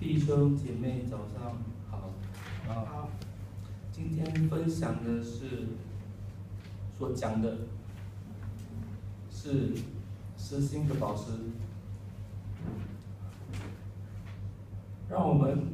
弟兄姐妹早上好。啊今天分享的是所讲的是实心的宝石让我们